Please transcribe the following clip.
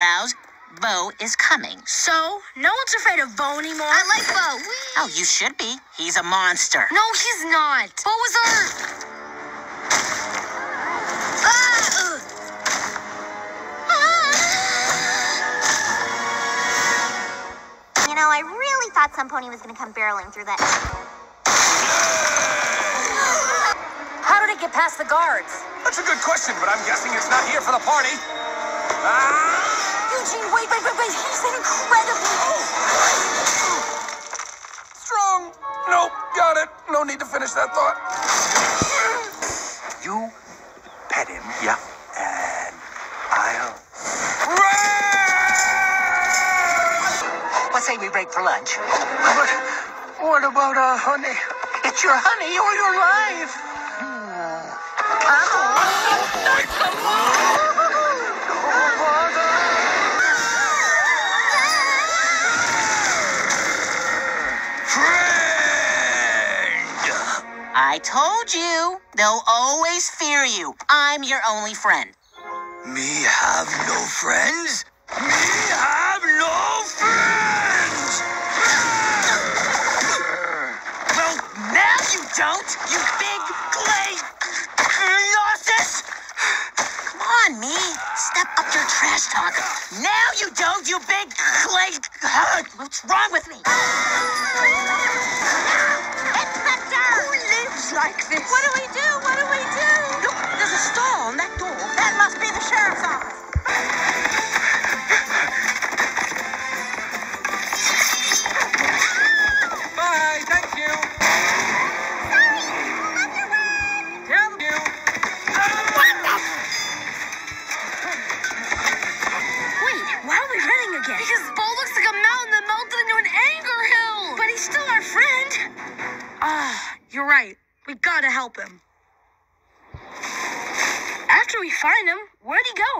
House, Bo is coming. So, no one's afraid of Bo anymore? I like Bo. Oh, you should be. He's a monster. No, he's not. Bo was hurt. Ah, ugh. You know, I really thought some pony was going to come barreling through that. How did it get past the guards? That's a good question, but I'm guessing it's not here for the party. Ah! Eugene, wait, wait, wait, wait. He's incredible. Strong. Nope, got it. No need to finish that thought. You pet him, yeah, and I'll. Run! What say we break for lunch? But what about uh, honey? It's your honey or your life. I told you. They'll always fear you. I'm your only friend. Me have no friends? Me have no friends! Well, now you don't, you big clay Colossus! Come on, me. Step up your trash talk. Now you don't, you big clay. What's wrong with me? Because Bo looks like a mountain that melted into an anger hill. But he's still our friend. Ah, you're right. We gotta help him. After we find him, where'd he go?